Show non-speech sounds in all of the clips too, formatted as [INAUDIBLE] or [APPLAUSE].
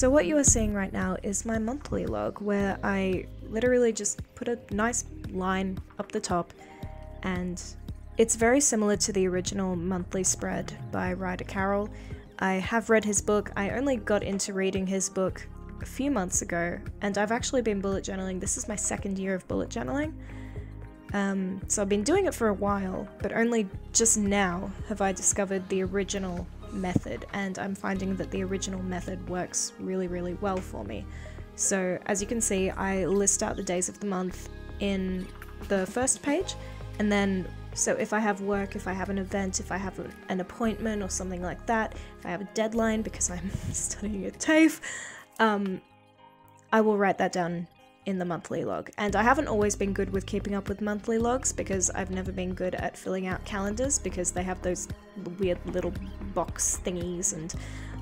So what you are seeing right now is my monthly log where I literally just put a nice line up the top and it's very similar to the original monthly spread by Ryder Carroll. I have read his book. I only got into reading his book a few months ago and I've actually been bullet journaling. This is my second year of bullet journaling. Um, so I've been doing it for a while, but only just now have I discovered the original method, and I'm finding that the original method works really, really well for me. So, as you can see, I list out the days of the month in the first page, and then so if I have work, if I have an event, if I have an appointment or something like that, if I have a deadline because I'm [LAUGHS] studying at TAFE, um, I will write that down in the monthly log. And I haven't always been good with keeping up with monthly logs because I've never been good at filling out calendars because they have those weird little box thingies and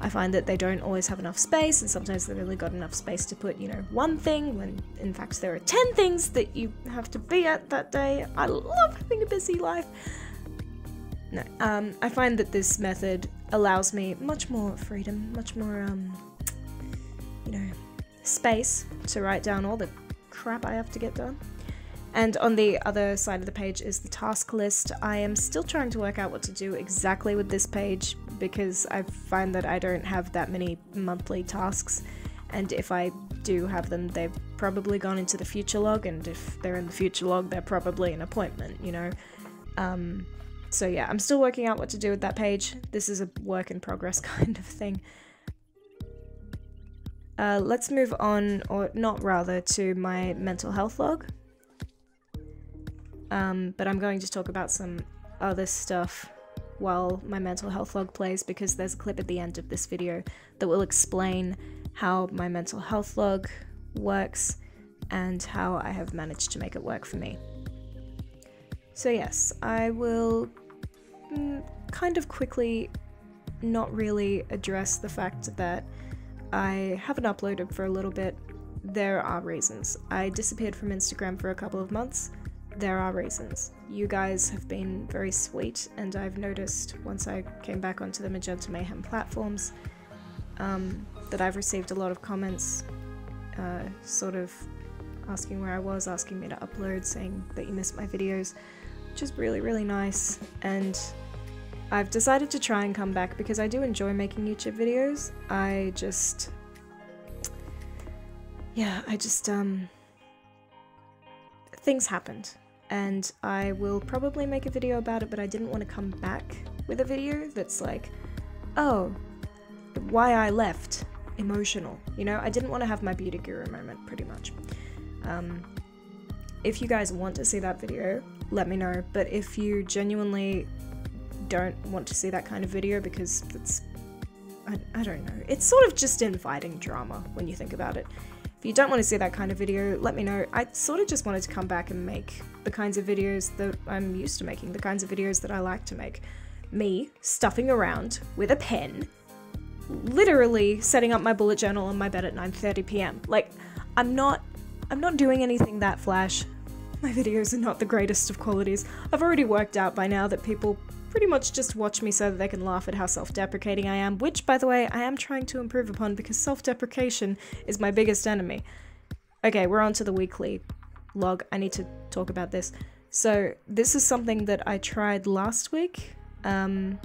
I find that they don't always have enough space and sometimes they've only got enough space to put, you know, one thing when in fact there are 10 things that you have to be at that day. I love having a busy life. No, um, I find that this method allows me much more freedom, much more, um, you know, space to write down all the crap I have to get done. And on the other side of the page is the task list. I am still trying to work out what to do exactly with this page because I find that I don't have that many monthly tasks. And if I do have them, they've probably gone into the future log, and if they're in the future log, they're probably an appointment, you know? Um, so yeah, I'm still working out what to do with that page. This is a work in progress [LAUGHS] kind of thing. Uh, let's move on, or not rather, to my mental health log. Um, but I'm going to talk about some other stuff while my mental health log plays because there's a clip at the end of this video that will explain how my mental health log works and how I have managed to make it work for me. So, yes, I will mm, kind of quickly not really address the fact that I haven't uploaded for a little bit. There are reasons. I disappeared from Instagram for a couple of months. There are reasons. You guys have been very sweet, and I've noticed once I came back onto the Magenta Mayhem platforms um, that I've received a lot of comments, uh, sort of asking where I was, asking me to upload, saying that you missed my videos, which is really, really nice. And I've decided to try and come back because I do enjoy making YouTube videos. I just. Yeah, I just, um. Things happened. And I will probably make a video about it, but I didn't want to come back with a video that's like, oh, why I left. Emotional. You know, I didn't want to have my beauty guru moment, pretty much. Um, if you guys want to see that video, let me know. But if you genuinely don't want to see that kind of video because it's I, I don't know. It's sort of just inviting drama when you think about it. If you don't want to see that kind of video, let me know. I sort of just wanted to come back and make the kinds of videos that I'm used to making, the kinds of videos that I like to make. Me stuffing around with a pen, literally setting up my bullet journal on my bed at 9:30 p.m. Like I'm not I'm not doing anything that flash. My videos are not the greatest of qualities. I've already worked out by now that people pretty much just watch me so that they can laugh at how self deprecating I am, which, by the way, I am trying to improve upon because self deprecation is my biggest enemy. Okay, we're on to the weekly log. I need to talk about this. So, this is something that I tried last week. Um,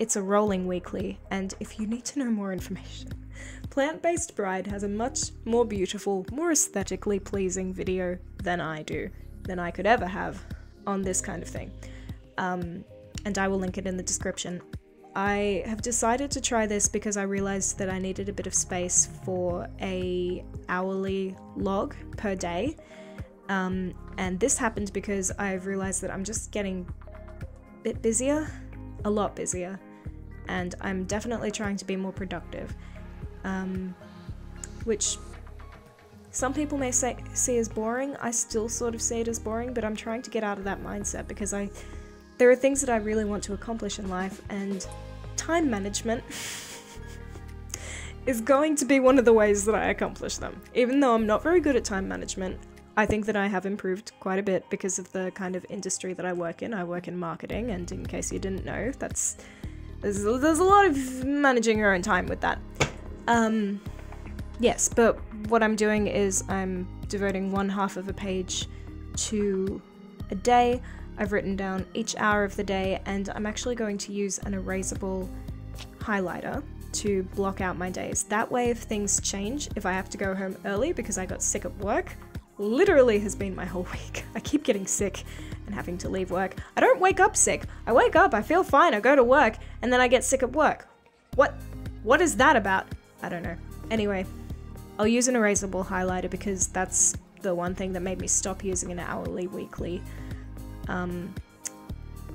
it's a rolling weekly, and if you need to know more information, Plant Based Bride has a much more beautiful, more aesthetically pleasing video than I do, than I could ever have on this kind of thing. Um, and I will link it in the description. I have decided to try this because I realized that I needed a bit of space for a hourly log per day. Um, and this happened because I've realized that I'm just getting a bit busier, a lot busier, and I'm definitely trying to be more productive. Um, which some people may say, see as boring. I still sort of see it as boring, but I'm trying to get out of that mindset because I there are things that I really want to accomplish in life, and time management is going to be one of the ways that I accomplish them. Even though I'm not very good at time management, I think that I have improved quite a bit because of the kind of industry that I work in. I work in marketing, and in case you didn't know, that's there's, there's a lot of managing your own time with that. Um, yes, but what I'm doing is I'm devoting one half of a page to a day. I've written down each hour of the day, and I'm actually going to use an erasable highlighter to block out my days. That way, if things change, if I have to go home early because I got sick at work, literally has been my whole [LAUGHS] week. I keep getting sick and having to leave work. I don't wake up sick. I wake up, I feel fine, I go to work, and then I get sick at work. What what is that about? I don't know. Anyway, I'll use an erasable highlighter because that's the one thing that made me stop using an hourly weekly. Um,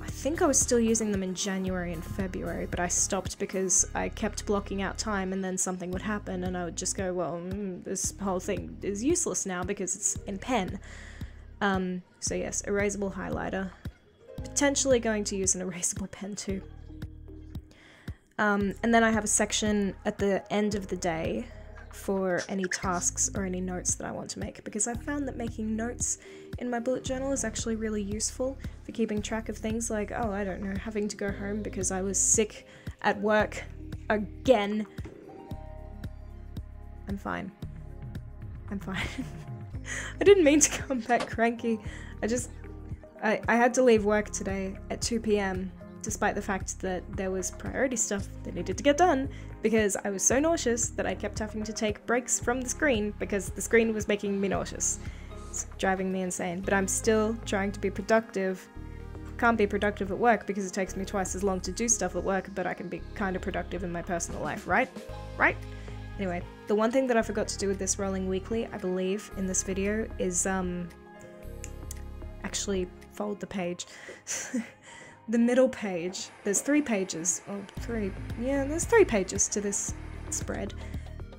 I think I was still using them in January and February, but I stopped because I kept blocking out time and then something would happen and I would just go, well, mm, this whole thing is useless now because it's in pen. Um, so yes, erasable highlighter. Potentially going to use an [LAUGHS] erasable pen too. Um, and then I have a section at the end of the day for any tasks or any notes that I want to make because I've found that making notes in my bullet journal is actually really useful for keeping track of things like, oh, I don't know, having to go home because I was sick at work again. I'm fine. I'm fine. [LAUGHS] I didn't mean to come back cranky. I just. I, I had to leave work today at 2 pm, despite the fact that there was priority stuff that needed to get done, because I was so nauseous that I kept having to take breaks from the screen because the screen was making me nauseous. It's driving me insane, but I'm still trying to be productive. Can't be productive at work because it takes me twice as long to do stuff at work, but I can be kind of productive in my personal life, right? Right? Anyway, the one thing that I forgot to do with this rolling weekly, I believe, in this video is, um, actually fold the page. [LAUGHS] the middle page, there's three pages, or three, yeah, there's three pages to this spread.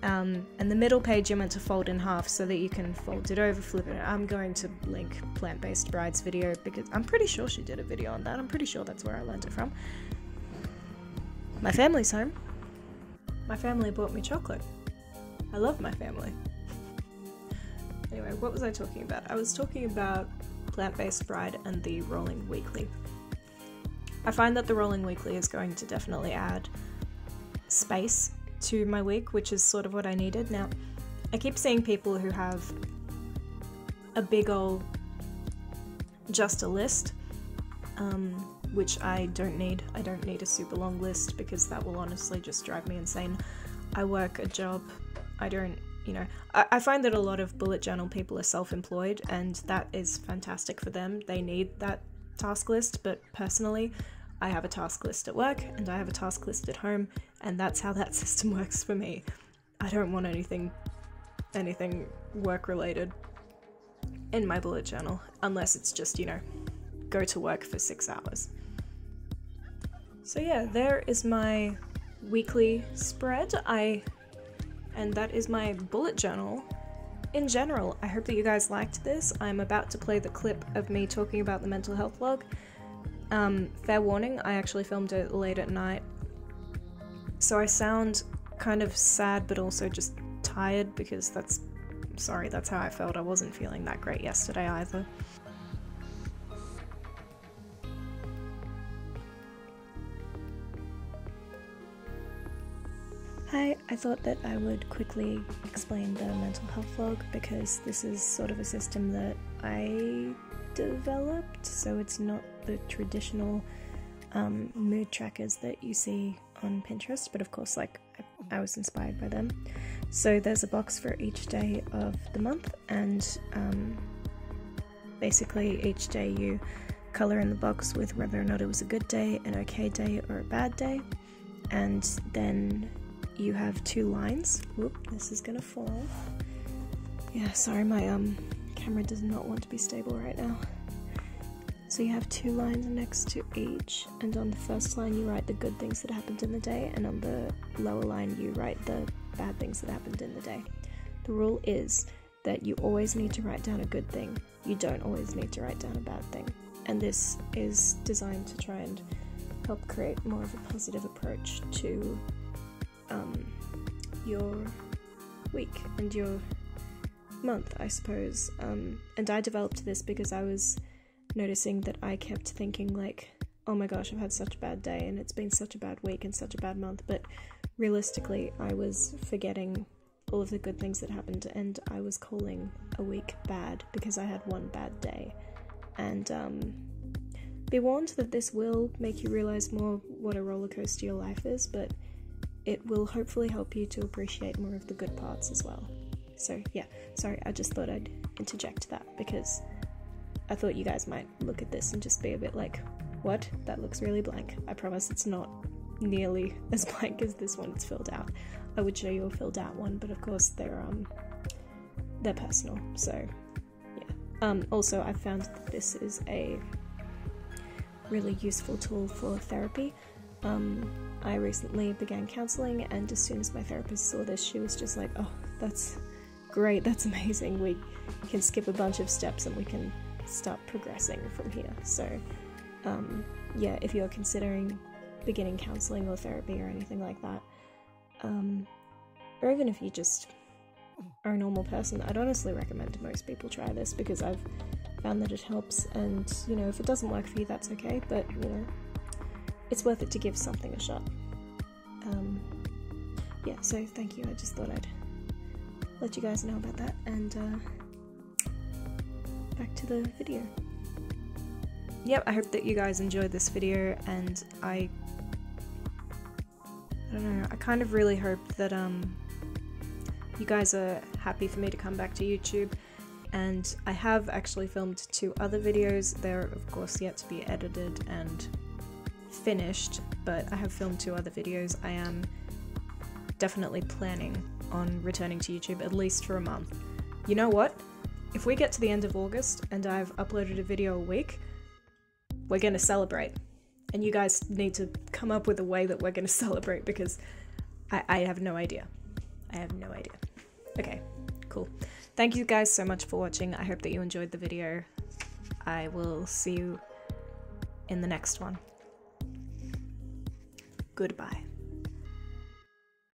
Um, and the middle page you're meant to fold in half so that you can fold it over, flip it. I'm going to link Plant Based Bride's video because I'm pretty sure she did a video on that. I'm pretty sure that's where I learned it from. My family's home. My family bought me chocolate. I love my family. anyway, what was I talking about? I was talking about Plant Based Bride and the Rolling Weekly. I find that the Rolling Weekly is going to definitely add space to my week, which is sort of what I needed. Now, I keep seeing people who have a big old just a list, um, which I don't need. I don't need a super long list because that will honestly just drive me insane. I work a job. I don't, you know, I, I find that a lot of bullet journal people are self employed and that is fantastic for them. They need that task list, but personally, I have a task list at work and I have a task list at home, and that's how that [LAUGHS] system works for me. I don't want anything anything work related in my bullet journal unless it's just, you know, go to work for 6 hours. So yeah, there is my weekly spread. I and that is my bullet journal in general. I hope that you guys liked this. I'm about to play the clip of me talking about the mental health vlog. um, fair warning, I actually filmed it late at night. So I sound kind of sad, but also just tired because that's. Sorry, that's how I felt. I wasn't feeling that great yesterday either. Hi, I thought that I would quickly explain the mental health log because this is sort of a system that I developed, so it's not the traditional um, mood trackers that you see on Pinterest, but of course, like I, I, was inspired by them. So there's a box for each day of the month, and um, basically each day you color in the box with whether or not it was a good day, an okay day, or a bad day, and then you have two lines. Whoop, this is gonna fall. Yeah, sorry, my um camera does not want to be stable right now. So you have two lines next to each, and on the first line you write the good things that happened in the day, and on the lower line you write the bad things that happened in the day. The rule is that you always need to write down a good thing, you don't always need to write down a bad thing. And this is designed to try and help create more of a positive approach to um, your week and your month, I suppose. Um, and I developed this because I was noticing that I kept thinking, like, oh my gosh, I've had such a bad day and it's been such a bad week and such a bad month. But realistically, I was forgetting all of the good things that happened, and I was calling a week bad because I had one bad day. And um, be warned that this will make you realize more what a roller coaster your life is, but it will hopefully help you to appreciate more of the good parts as well. So, yeah, sorry, I just thought I'd interject that because I thought you guys might look at this and just be a bit like, what? That looks really blank. I promise it's not nearly [LAUGHS] as blank as this one it's filled out. I would show you a filled out one, but of course they're um they're personal, so yeah. Um also I found that this is a really useful tool for therapy. Um I recently began counseling and as soon as my therapist saw this she was just like, "Oh, that's great. That's amazing. We can skip a bunch of steps and we can start progressing from here." So um yeah, if you're considering beginning counseling or therapy or anything like that, um, or even if you just are a normal person, I'd honestly recommend most people try this because I've found that it helps. And you know, if it doesn't work for you, that's okay. But you know, it's worth it to give something a shot. Um, yeah. So thank you. I just thought I'd let you guys know about that. And uh, back to the video yep, I hope that you guys enjoyed this video and I I don't know, I kind of really hope that um you guys are happy for me to come back to YouTube and I have actually filmed two other videos. They're of course yet to be edited and finished, but I have filmed two other videos. I am definitely planning on returning to YouTube at least for a month. You know what? If we get to the end of August and I've uploaded a video a week, we're going to celebrate. And you guys need to come up with a way that we're going [LAUGHS] to celebrate because I, I have no idea. I have no idea. Okay, cool. Thank you guys so much for watching. I hope that you enjoyed the video. I will see you in the next one. Goodbye.